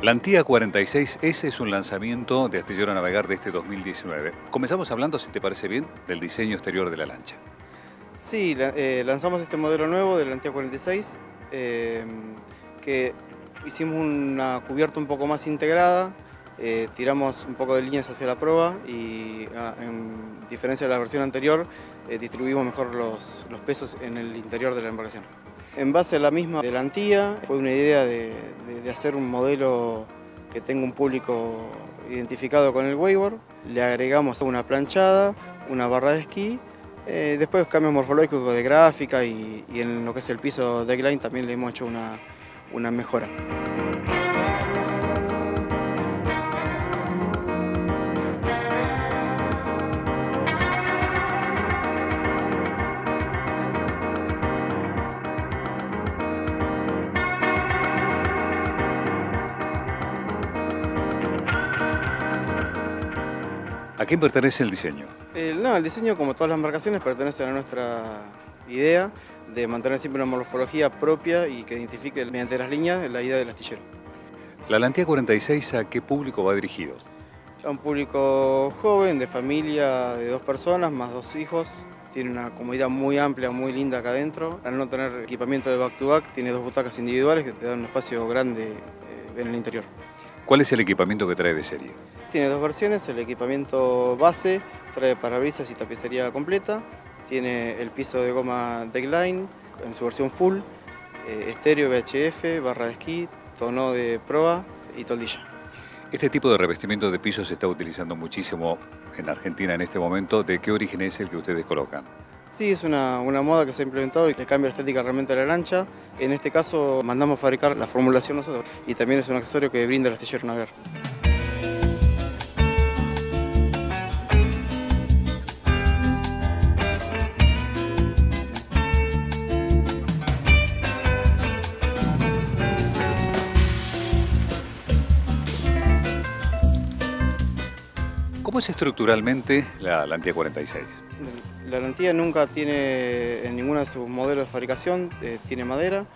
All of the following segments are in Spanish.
La Antía 46S es un lanzamiento de Astillero Navegar de este 2019. Comenzamos hablando, si te parece bien, del diseño exterior de la lancha. Sí, eh, lanzamos este modelo nuevo de la Antía 46, eh, que hicimos una cubierta un poco más integrada, eh, tiramos un poco de líneas hacia la proa y ah, en diferencia de la versión anterior distribuimos mejor los pesos en el interior de la embarcación. En base a la misma delantía, fue una idea de, hacer un modelo que tenga un público identificado con el wakeboard. Le agregamos una planchada, una barra de esquí, eh, después cambios morfológicos de gráfica y, en lo que es el piso deckline también le hemos hecho una, una mejora. Quién pertenece el diseño? El, no, el diseño, como todas las embarcaciones, pertenece a nuestra idea de mantener siempre una morfología propia y que identifique mediante las líneas la idea del astillero. ¿La Lantía 46 a qué público va dirigido? A un público joven, de familia, de dos personas, más dos hijos. Tiene una comodidad muy amplia, muy linda acá adentro. Al no tener equipamiento de back-to-back, tiene dos butacas individuales que te dan un espacio grande eh, en el interior. ¿Cuál es el equipamiento que trae de serie? Tiene dos versiones, el equipamiento base trae parabrisas y tapicería completa, tiene el piso de goma Deckline en su versión full, eh, estéreo VHF, barra de esquí, tono de proa y toldilla. Este tipo de revestimiento de piso se está utilizando muchísimo en Argentina en este momento. ¿De qué origen es el que ustedes colocan? Sí, es una, moda que se ha implementado y le cambia la estética realmente a la lancha. En este caso mandamos fabricar la formulación nosotros y también es un accesorio que brinda el astillero Naver. ¿Cómo es estructuralmente la Lantía 46? La Lantía nunca tiene, en ninguno de sus modelos de fabricación, eh, tiene madera,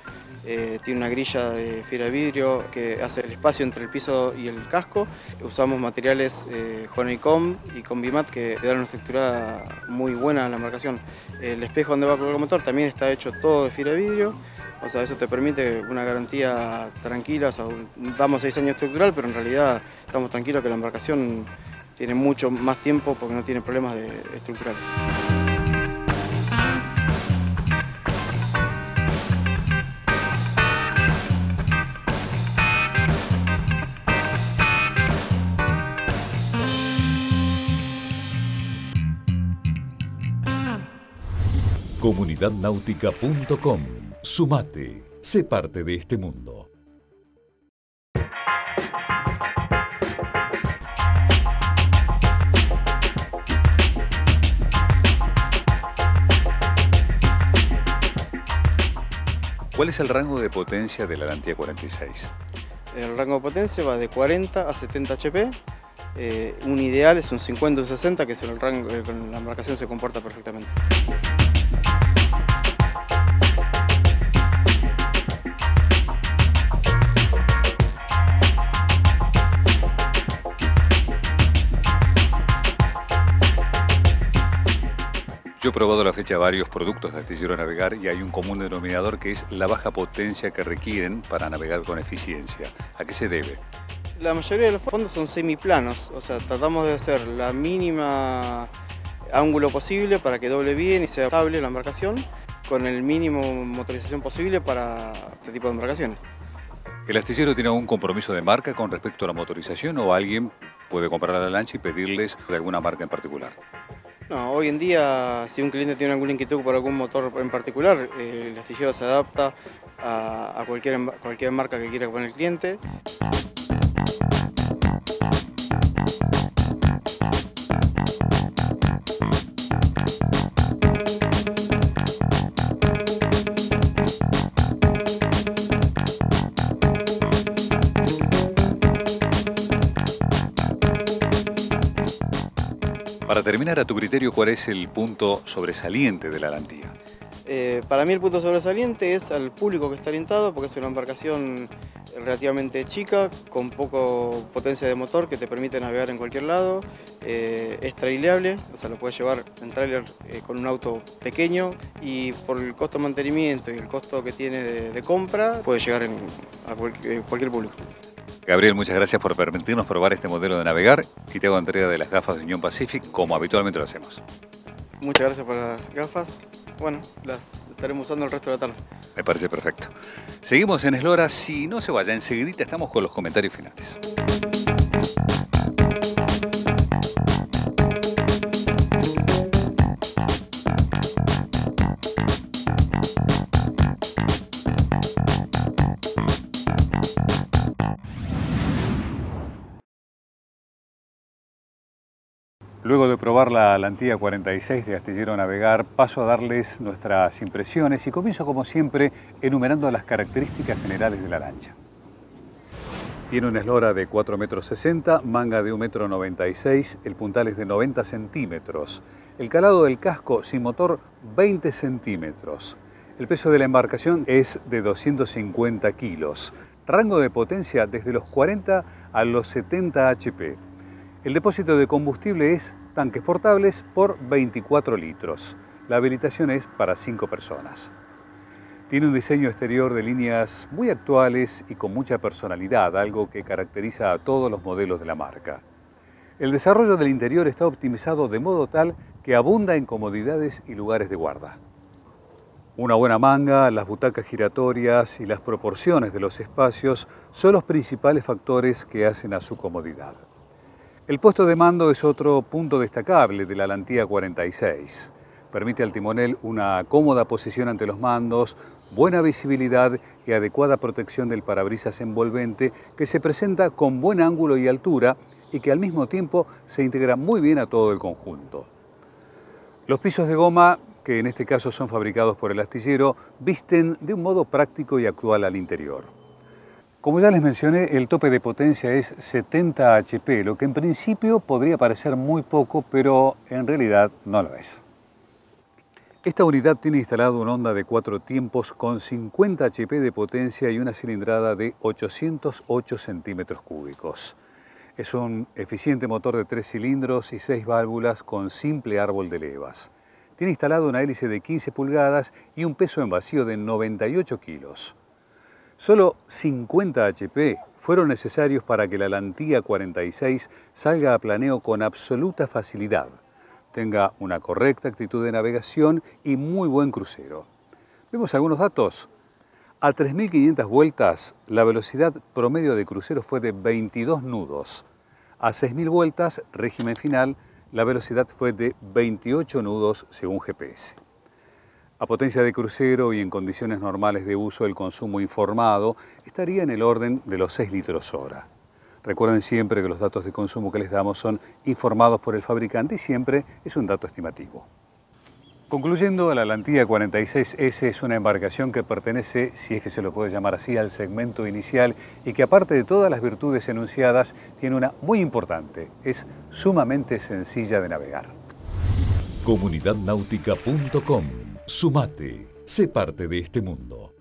eh, tiene una grilla de fibra de vidrio que hace el espacio entre el piso y el casco. Usamos materiales eh, honeycomb y combimat que dan una estructura muy buena a la embarcación. El espejo donde va el motor también está hecho todo de fibra de vidrio. O sea, eso te permite una garantía tranquila, o sea, damos seis años estructural, pero en realidad estamos tranquilos que la embarcación tiene mucho más tiempo porque no tiene problemas de, estructurales. Comunidadnáutica.com. Sumate. Sé parte de este mundo. ¿Cuál es el rango de potencia de la Lantía 46? El rango de potencia va de 40 a 70 HP. Eh, un ideal es un 50 o un 60, que es el rango con la embarcación se comporta perfectamente. Yo he probado la fecha varios productos de Astillero Navegar y hay un común denominador que es la baja potencia que requieren para navegar con eficiencia. ¿A qué se debe? La mayoría de los fondos son semiplanos, o sea, tratamos de hacer la mínima ángulo posible para que doble bien y sea estable la embarcación, con el mínimo motorización posible para este tipo de embarcaciones. ¿El astillero tiene algún compromiso de marca con respecto a la motorización o alguien puede comprar la lancha y pedirles de alguna marca en particular? No, hoy en día, si un cliente tiene alguna inquietud por algún motor en particular, el astillero se adapta a, cualquier, cualquier marca que quiera poner el cliente. Para terminar, a tu criterio, ¿cuál es el punto sobresaliente de la Lantía? Eh, para mí el punto sobresaliente es al público que está orientado, porque es una embarcación relativamente chica, con poco potencia de motor que te permite navegar en cualquier lado, eh, es traileable, o sea, lo puedes llevar en trailer eh, con un auto pequeño y por el costo de mantenimiento y el costo que tiene de, compra, puede llegar a cualquier, cualquier público. Gabriel, muchas gracias por permitirnos probar este modelo de navegar y te hago entrega de las gafas de Unión Pacific como habitualmente lo hacemos. Muchas gracias por las gafas. Bueno, las estaremos usando el resto de la tarde. Me parece perfecto. Seguimos en Eslora. Si no se vaya, enseguidita estamos con los comentarios finales. La Lantía 46 de Astillero Navegar, paso a darles nuestras impresiones y comienzo como siempre enumerando las características generales de la lancha. Tiene una eslora de 4,60 metros, manga de 1,96 m, el puntal es de 90 centímetros, el calado del casco sin motor 20 centímetros. El peso de la embarcación es de 250 kilos, rango de potencia desde los 40 a los 70 HP. El depósito de combustible es tanques portables por 24 litros. La habilitación es para 5 personas. Tiene un diseño exterior de líneas muy actuales y con mucha personalidad, algo que caracteriza a todos los modelos de la marca. El desarrollo del interior está optimizado de modo tal que abunda en comodidades y lugares de guarda. Una buena manga, las butacas giratorias y las proporciones de los espacios son los principales factores que hacen a su comodidad. El puesto de mando es otro punto destacable de la Lantía 46. Permite al timonel una cómoda posición ante los mandos, buena visibilidad y adecuada protección del parabrisas envolvente que se presenta con buen ángulo y altura y que al mismo tiempo se integra muy bien a todo el conjunto. Los pisos de goma, que en este caso son fabricados por el astillero, visten de un modo práctico y actual al interior. Como ya les mencioné, el tope de potencia es 70 HP, lo que en principio podría parecer muy poco, pero en realidad no lo es. Esta unidad tiene instalado una onda de cuatro tiempos con 50 HP de potencia y una cilindrada de 808 centímetros cúbicos. Es un eficiente motor de tres cilindros y seis válvulas con simple árbol de levas. Tiene instalado una hélice de 15 pulgadas y un peso en vacío de 98 kilos. Solo 50 HP fueron necesarios para que la Lantía 46 salga a planeo con absoluta facilidad, tenga una correcta actitud de navegación y muy buen crucero. Vemos algunos datos. A 3.500 vueltas, la velocidad promedio de crucero fue de 22 nudos. A 6.000 vueltas, régimen final, la velocidad fue de 28 nudos según GPS. A potencia de crucero y en condiciones normales de uso, el consumo informado estaría en el orden de los 6 litros hora. Recuerden siempre que los datos de consumo que les damos son informados por el fabricante y siempre es un dato estimativo. Concluyendo, la Lantía 46S es una embarcación que pertenece, si es que se lo puede llamar así, al segmento inicial y que aparte de todas las virtudes enunciadas, tiene una muy importante, es sumamente sencilla de navegar. Comunidadnáutica.com Sumate, sé parte de este mundo.